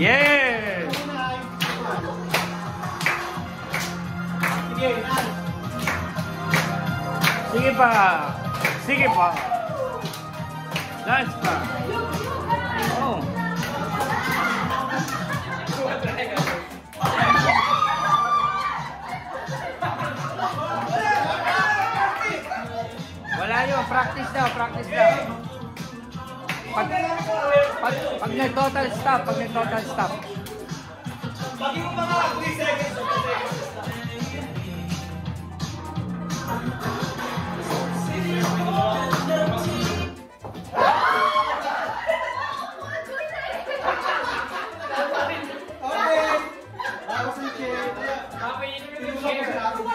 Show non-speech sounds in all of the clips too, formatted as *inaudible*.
Yes! Sige. Sige pa. Sige pa. Dance pa. Oh. Wala yun. Practice daw. Practice daw. Pag, pag, pag nag-total stop. Pag nag-total stop. Bagi mo mga 3 seconds. 3 seconds. Okay. Tapos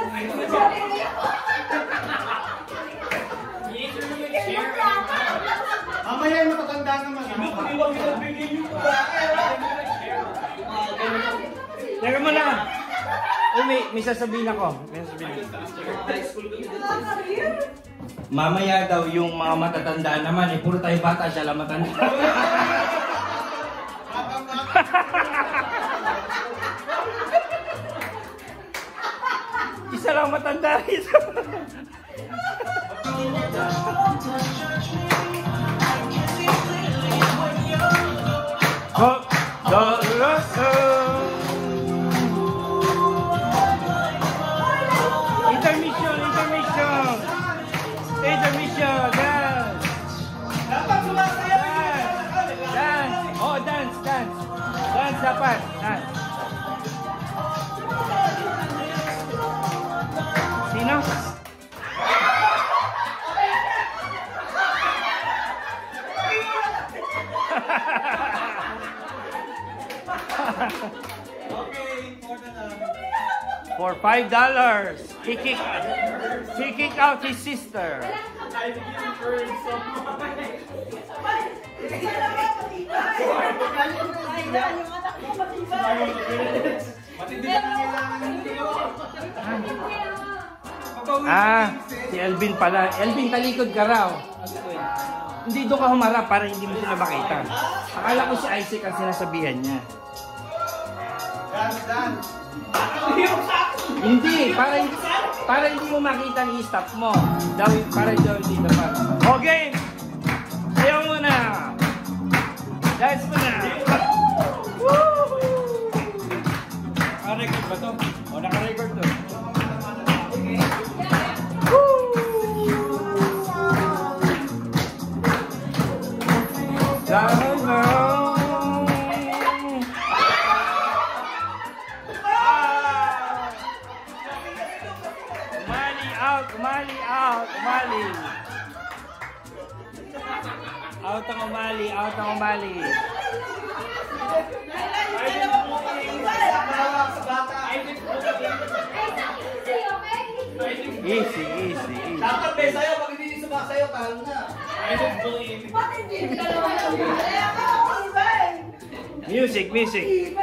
Mamaya yung matatanda naman. Teka mo na. Uy, may, may sasabihin ako. May sasabihin. Mamaya daw yung mga matatanda naman, eh, puro tayo bata, siya lang matanda. Isa lang matanda. *laughs* Isa Go, *laughs* go, Okay, important na. For five dollars, he kick, he kick out his sister. I give her some. Ah, si Elvin pala. Elvin, talikod ka raw. Hindi doon ka humarap para hindi mo sila makita. Akala ko si Isaac ang sinasabihan niya. Hindi, para para hindi mo makita ang i-stop mo. Daw, para daw hindi dapat. Okay! Sayaw mo na! Dance mo na! Woo! Naka-record ba to? O, naka-record to. Down, Out ang umali, out ang umali. Easy, easy, easy. Dapat may sayo. Pag hindi sumasayo, talo na. Music, music.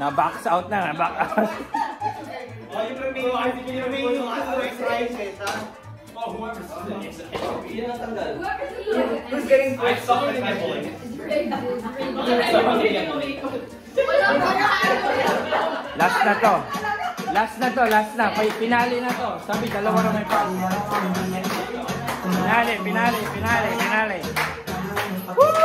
Na-box out na, na-box out. Oh, yung remain, yung remain yung exercises, ha? Oh, whoever's Yun ang tanggal. Who's getting I suck at my bowling. Last na to. Last na to, last na. Pinali na to. Sabi, dalawa na may pass. Pinali, pinali, pinali, pinali. Woo!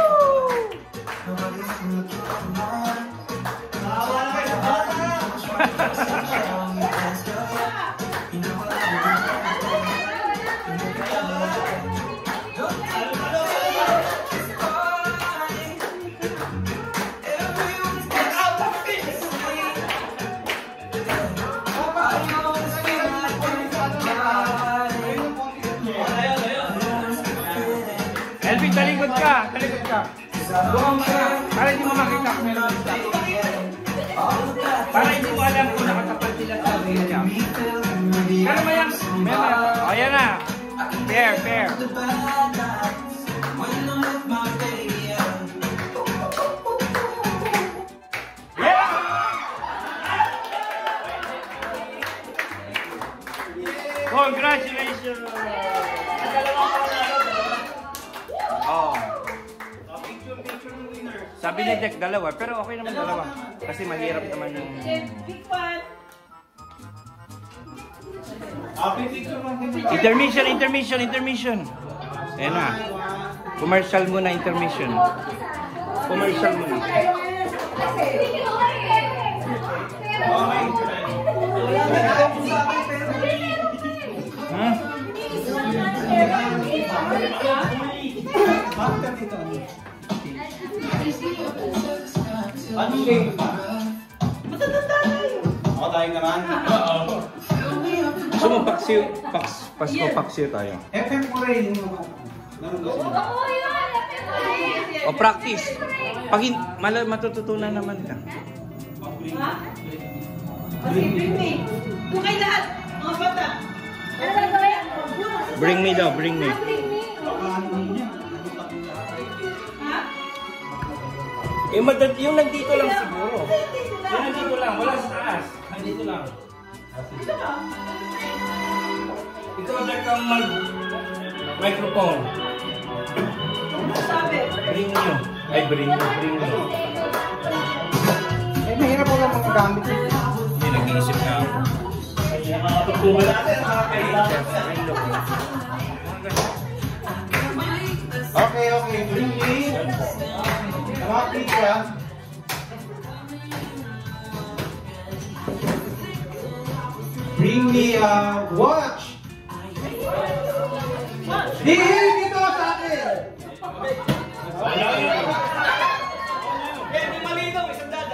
Dalawa, pero okay naman dalawa. Kasi mahirap naman yung... Big one. Intermission, intermission, intermission. Ayan na. Commercial muna, intermission. Commercial muna. Hmm? Paksiw, paks, Pasko paksiw tayo. FM ko rin yung mga... Meron ba sila? O practice. Pag mala, matututunan naman ka. Ha? Bring me. Kayo lahat, mga bata. Bring me daw, bring me. Baka ano niya? Ha? Eh, madad, yung nandito lang siguro. Yung nandito lang, wala sa taas. Nandito lang. Ito ba? Ikaw na kang mag... Microphone. Sabi. Bring nyo. Ay, bring nyo, bring nyo. Eh, mahirap ako mga gamit. Hindi nag-iisip na ako. Wala natin, nakakailangan. Okay, okay. Bring me. Mga pizza. Bring me a watch. Hihingi to sa akin. Eh, may Picture picture.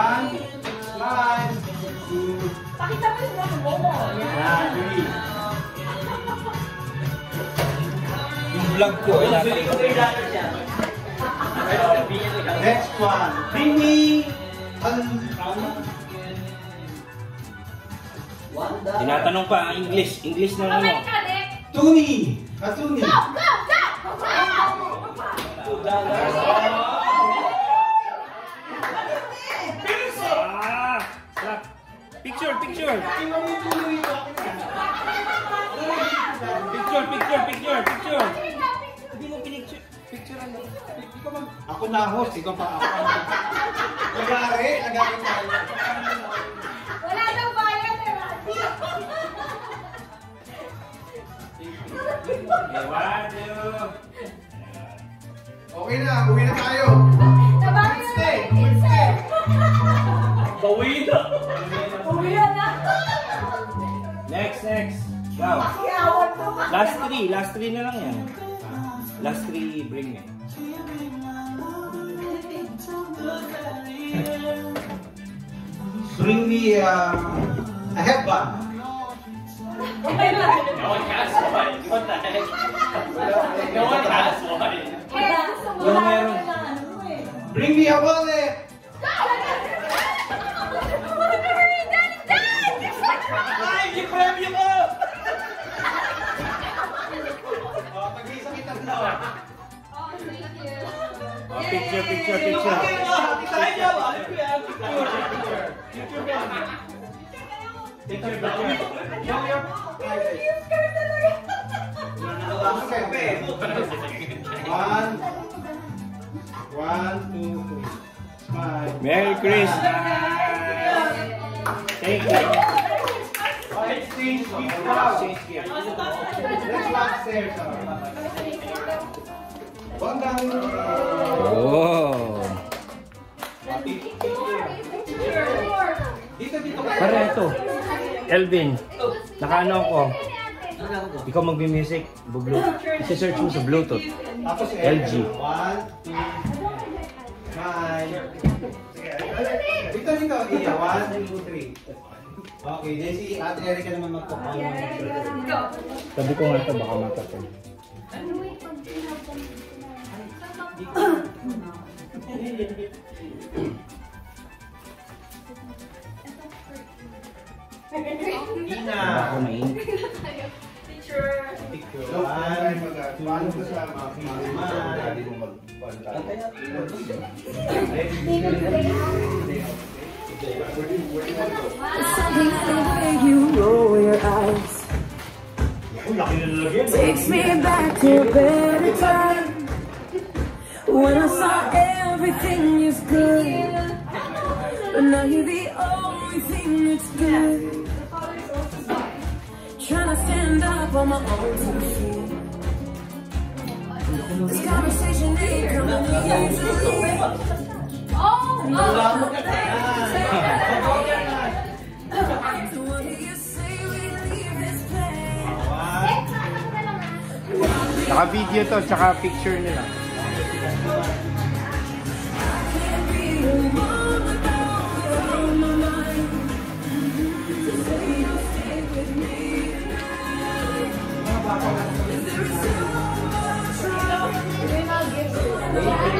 Picture, one, two, Pakita mo yung mga momo. yeah, three. Yung vlog ko, ay nasa Next one. Bring me an... Tinatanong pa ang English. English na lang. oh. Tuni. A tuni. Ah! Picture, picture. Picture, picture, picture, picture. Hindi mo pinicture. Picture ano? Ako na host, ikaw pa ako. Nagari, nagari tayo. Wala daw bayad eh, two. Okay na, uwi na tayo. Next, next. Mo. Last three, last three na lang yan. Last three, bring it. Bring me uh, a headband. Okay na. Kaya gusto mo Yung lang meron. ng ano mo eh. Bring me a wallet. Ko! Oh, tag-isa kita na. Oh, picture, picture, picture. Okay, oh, happy tayo dyan. Alam ko yan. Picture, picture. Yung, yung. Okay, One. One, two, three. Smile. Merry Christmas! Thank you. Exchange gift now. Exchange gift. Let's go upstairs. One down. Oh! Dito, dito. Para ito. Elvin, nakaano ako. Ikaw magmi-music, bublo. I-search mo sa Bluetooth. Tapos LG. One, two, nine. Sige, Dito, dito. Iya, one, two, three. Okay, then si Ate Erika naman magpapaano. Sabi ko nga ito, baka matapon. Ina. Ako na yun. One, paano ko sa Something in the way you roll your eyes takes me back to a better time when I saw everything is good, but now you're the only thing that's good. Trying to stand up on my own two feet. This conversation ain't coming easy. Place? Naka-video to, tsaka picture nila. Without you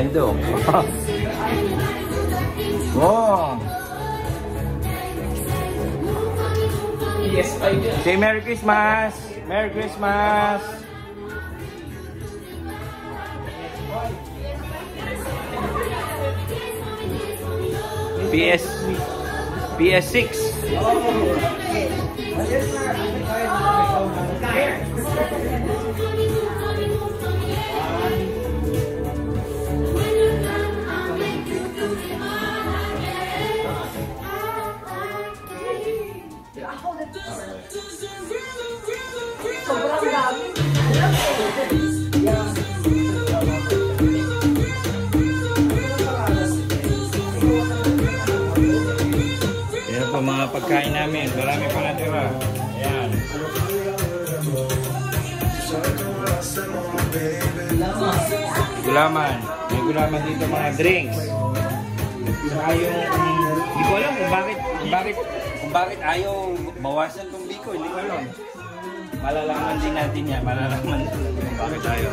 Nintendo. *laughs* wow! Say Merry Christmas! Merry Christmas! PS PS6 Yan namin. Marami pa natira. Ayan. Gulaman. May gulaman dito mga drinks. Yung, hindi ko alam kung bakit, bakit, kung bakit ayaw bawasan tong biko. Hindi ko alam. Malalaman din natin yan. Malalaman kung bakit ayaw.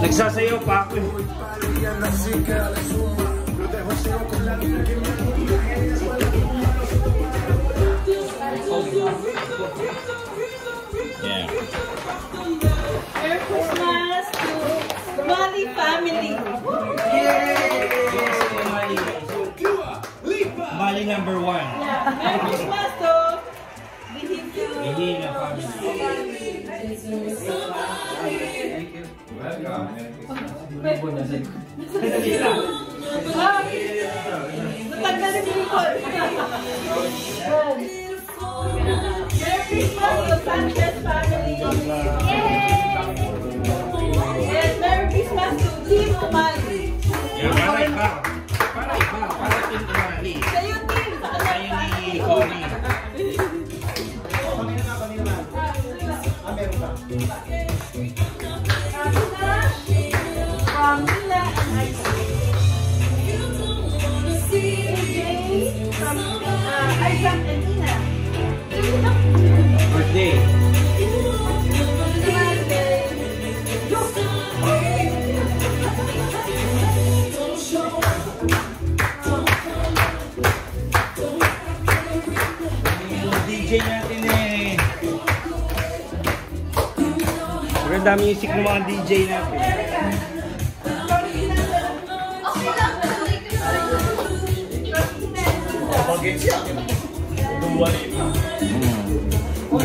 Nagsasayaw pa ako eh. Yeah. Merry Christmas to Mali family. Bali number one. Merry Christmas to Thank you. Welcome. Matanda. Merry Christmas family. And Merry Christmas to Birthday. DJ natin eh. Maganda music ng mga DJ natin. Bagay siya. Dua lipa.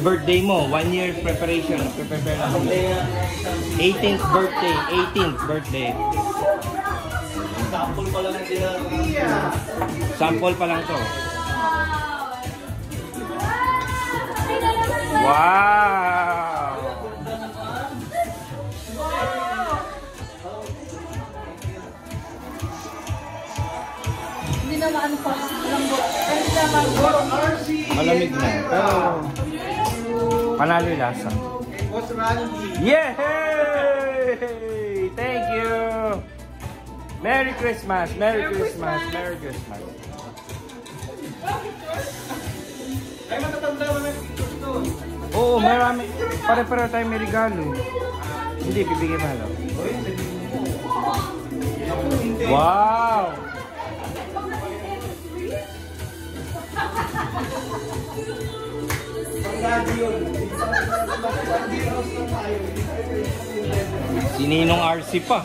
birthday mo, one year preparation. Prepare na. 18th birthday. 18th birthday. Sample pa lang sila. Sample pa lang to. Wow! Hindi naman pa. Hindi naman Malamig na. Pero panalo yung lasa. Yay! Thank you! Merry Christmas! Merry Christmas! Merry Christmas! Ay, matatanda mo na ito. Oo, marami. Pare-pare tayo may regalo. Hindi, bibigyan mo lang. Wow! Si Ninong RC pa.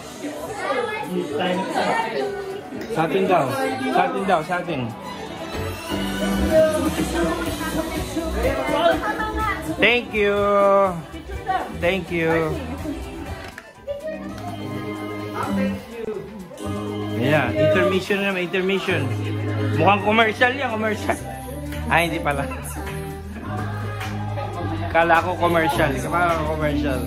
Sa atin daw. Sa atin daw, sa atin. Thank you. Thank you. Yeah, intermission na naman, intermission. Mukhang commercial yan, commercial. Ay, hindi pala. Kala ko commercial. Kala ko commercial.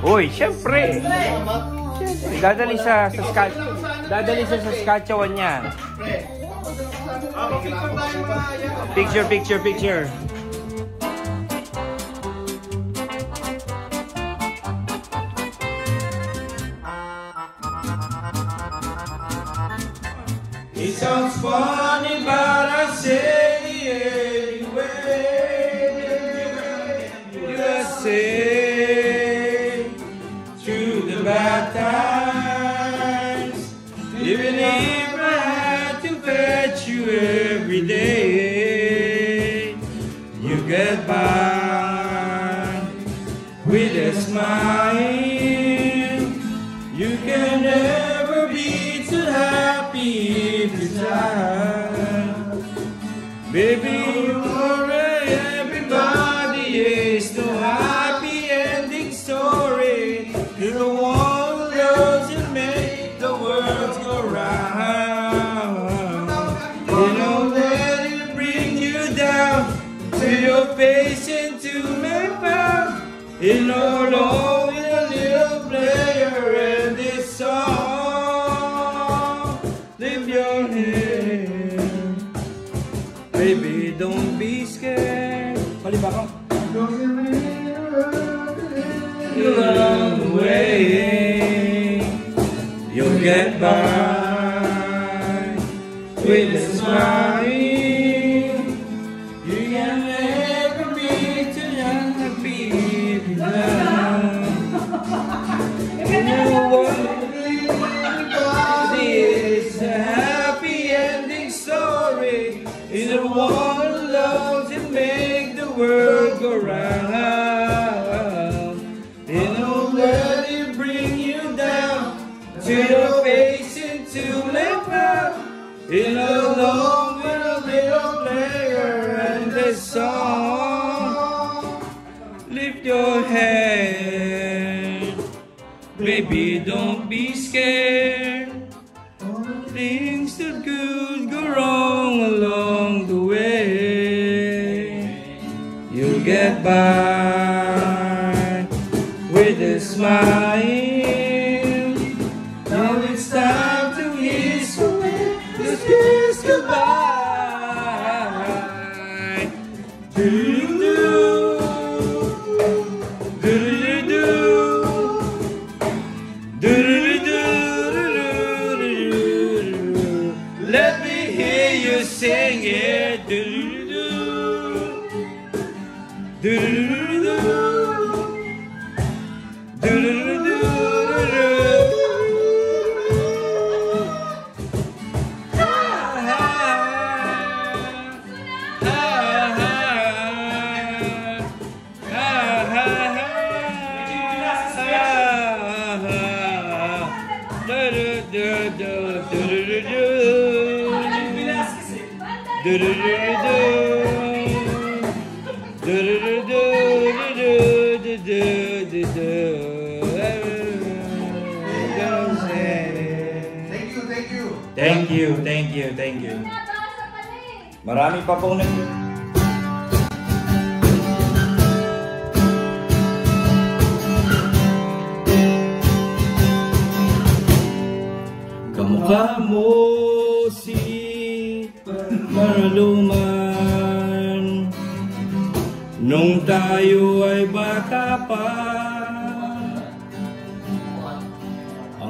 Uy, syempre. Syempre. Dadali sa Saskatchewan. Dadali sa Saskatchewan yan. Picture, picture, picture. It get by with a smile.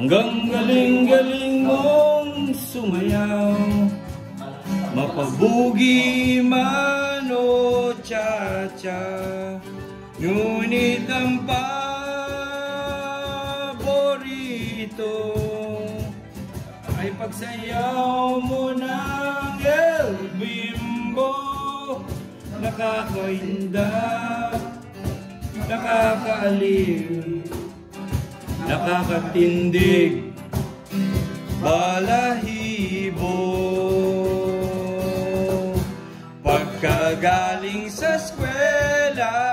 Hanggang galing-galing mong sumayaw Mapabugi man o cha-cha Ngunit ang paborito Ay pagsayaw mo ng El Bimbo. Nakakainda Nakakaaliw nakakatindig. Balahibo. Pagkagaling sa eskwela.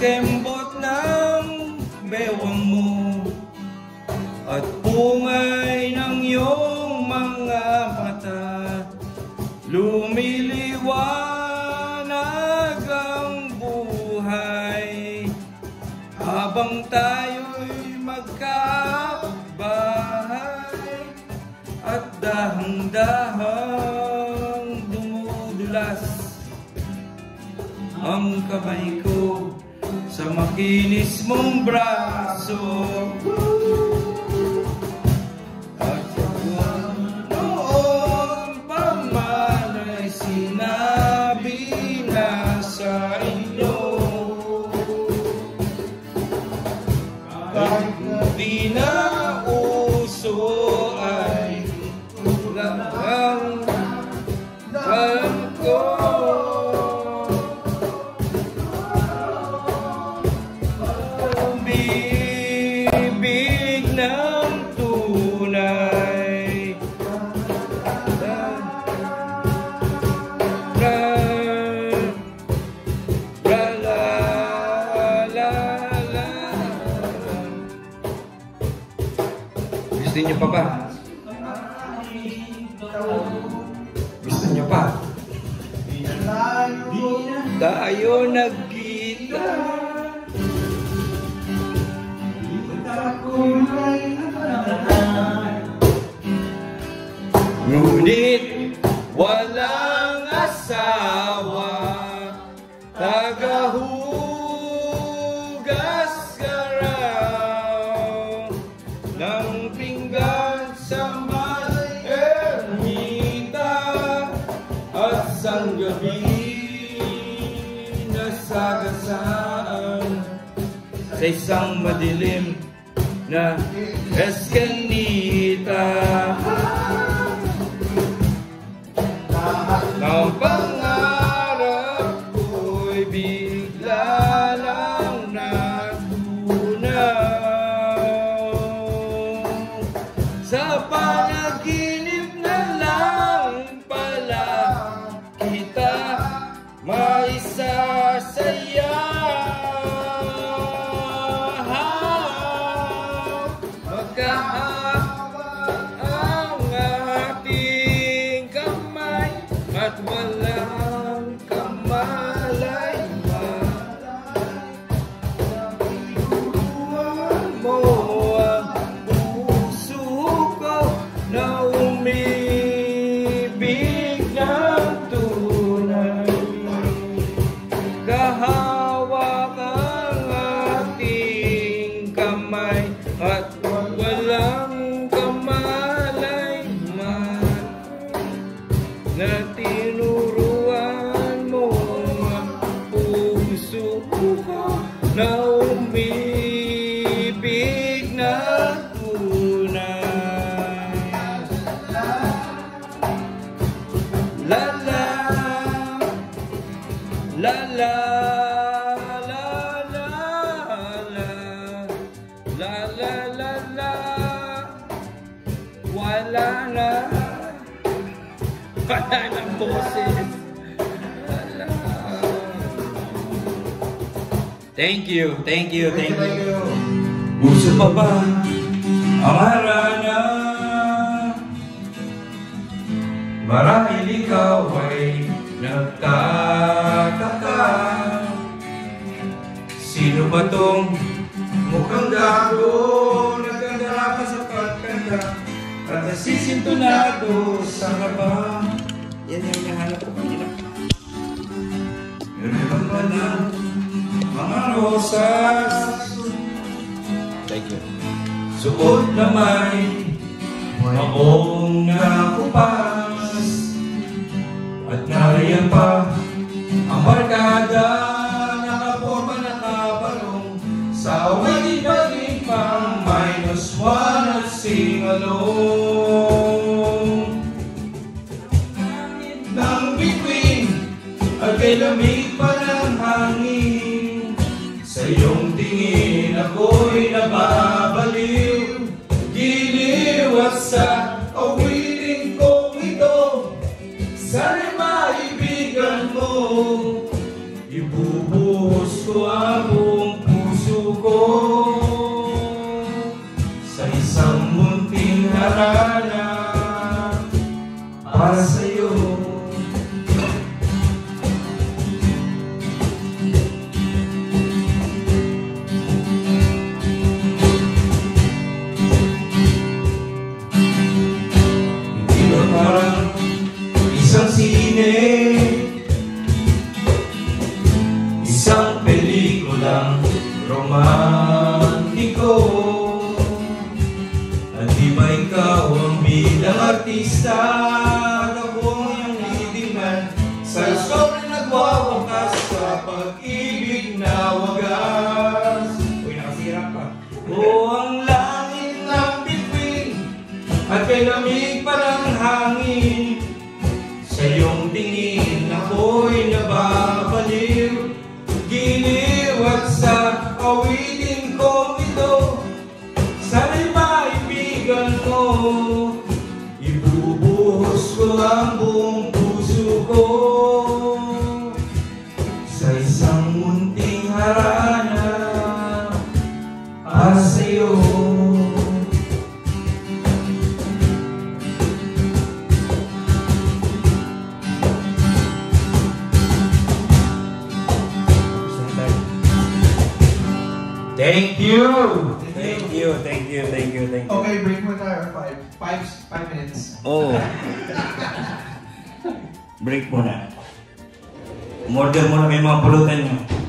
game. Senhor. samba dilim? Ne? Eski La la. La la. La la La. La la la la. Wala na Wala ng boses. Wala Thank you, thank you, thank you. Uso pa ba? Ang harana? Marahil ikaw ay nagtataka. Sino ba tong mukhang gago Nagkandara pa sa pagkanda At nasisintunado sa kaba Yan yung nahanap ko kanina. Meron ba pala mga rosas? Thank you. Suot na may maong nakupas ang barkada Nakaporma nakabalong Sa awatin paging pang minus one at sing alone ng bituin At kay lamig pa ng hangin. Sa iyong tingin ako'y nababaliw tumingin ako'y nabasa. you. Thank you, thank you, thank you, thank you. Okay, break mo tayo. Five, five, five minutes. Oh. *laughs* break muna. Order muna kayo mga pulutan nyo.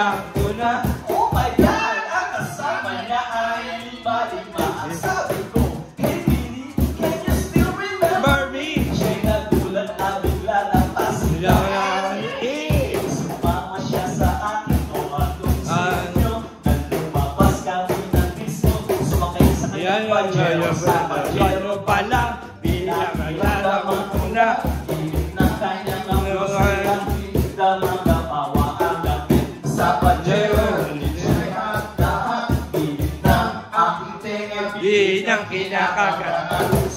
good Dracula caca.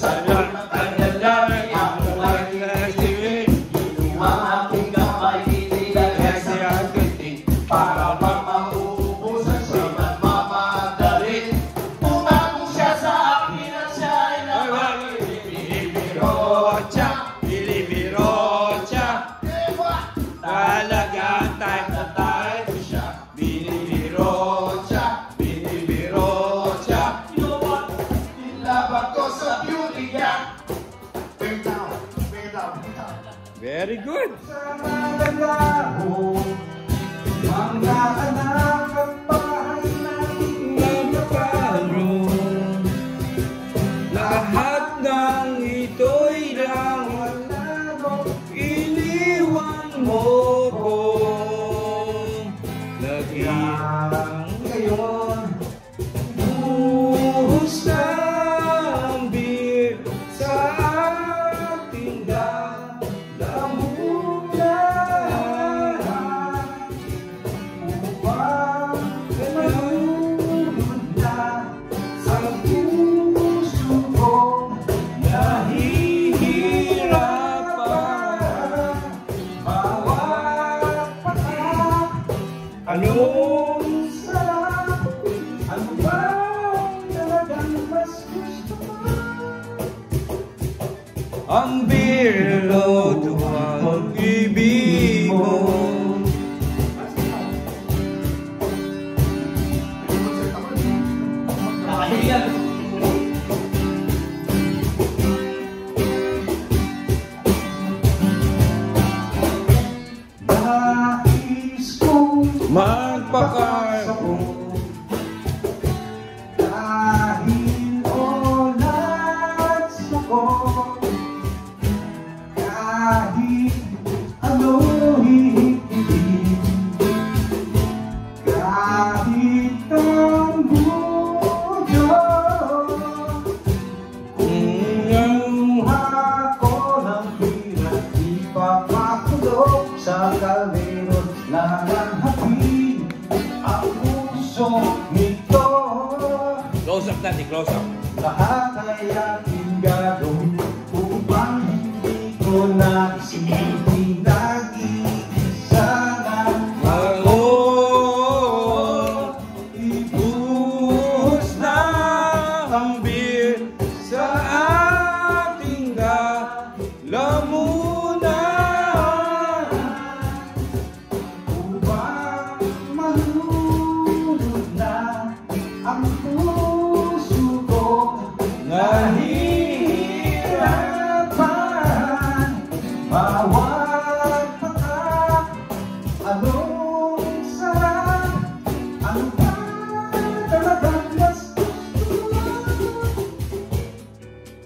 trabaho Mga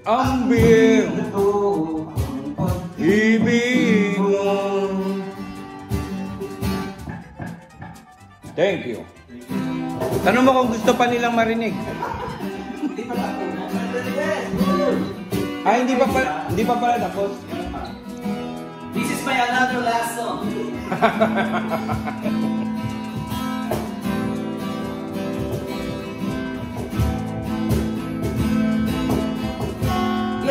ang biyerto ibig mo. Thank you. Tanong mo kung gusto pa nilang marinig. Ay, hindi pa pala, hindi pa pala tapos. This is my another last song. *laughs*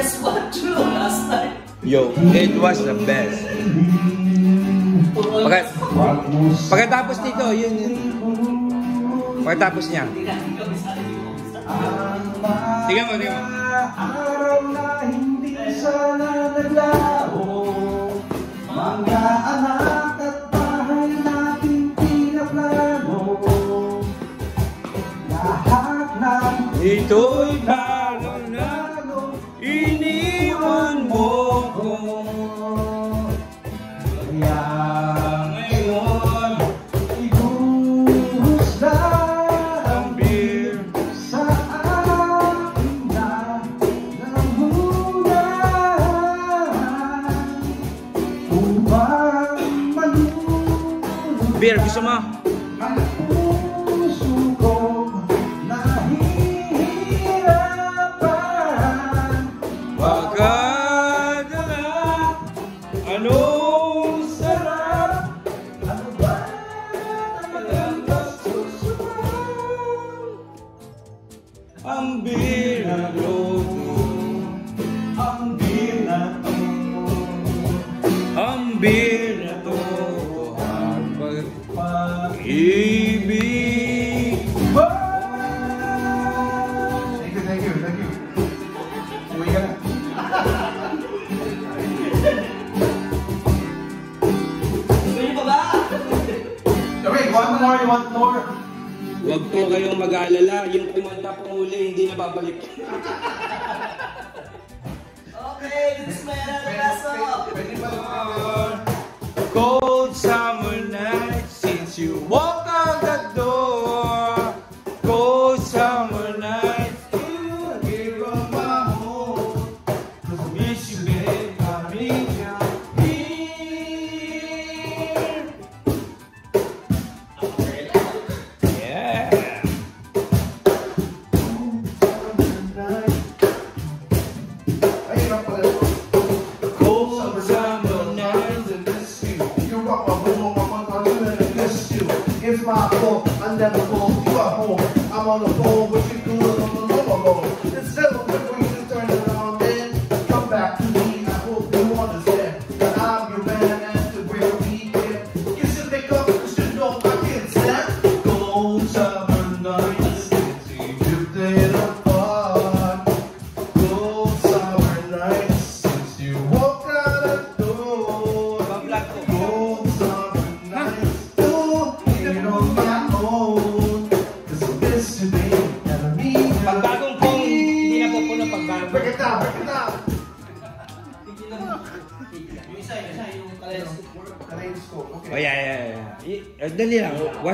guess what to last night? Yo, it was the best. Pagka, pagkatapos nito, yun yun. Pagkatapos niya. Tingnan mo, tingnan mo. Araw na hindi sana naglao Mga anak at bahay natin pinaplano Lahat ng ito'y bahay Beer, gusto mo?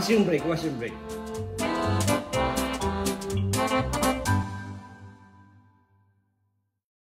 washroom break, washroom.